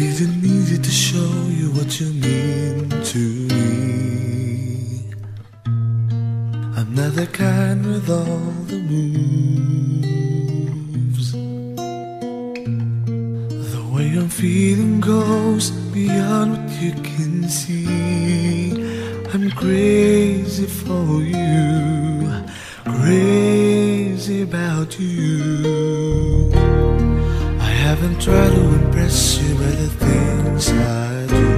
It isn't easy to show you what you mean to me. I'm not the kind with all the moves. The way I'm feeling goes beyond what you can see. I'm crazy for you, crazy about you. Haven't tried to impress you by the things I do.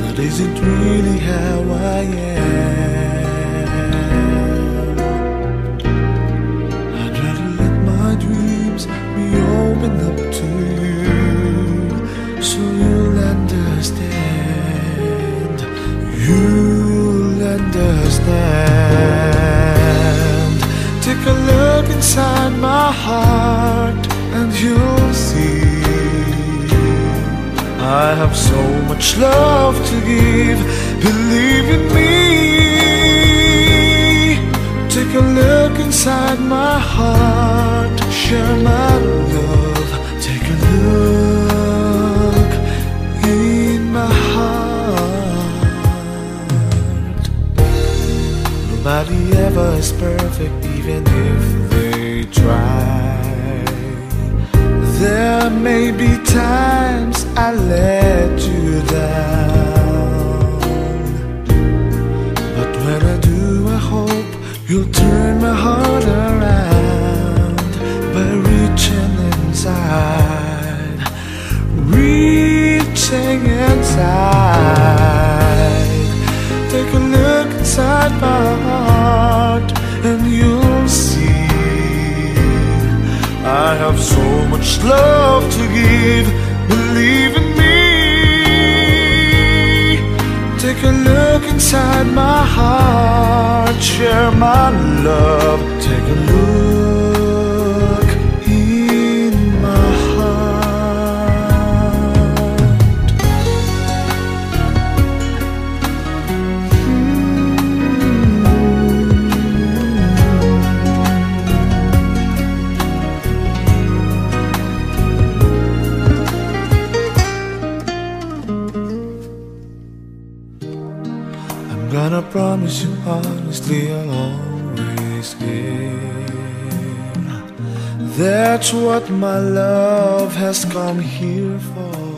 That isn't really how I am. I'd rather let my dreams be open up to you so you'll understand. You'll understand. Inside my heart and you'll see. I have so much love to give. Believe in me. Take a look inside my heart. Share my love. Take a look in my heart. Nobody ever is perfect, even if try. There may be times I let you down. But when I do, I hope you'll turn my heart around by reaching inside, reaching inside. Have so much love to give. Believe in me. Take a look inside my heart. Share my love. Take a look I'm gonna promise you honestly I'll always care. That's what my love has come here for.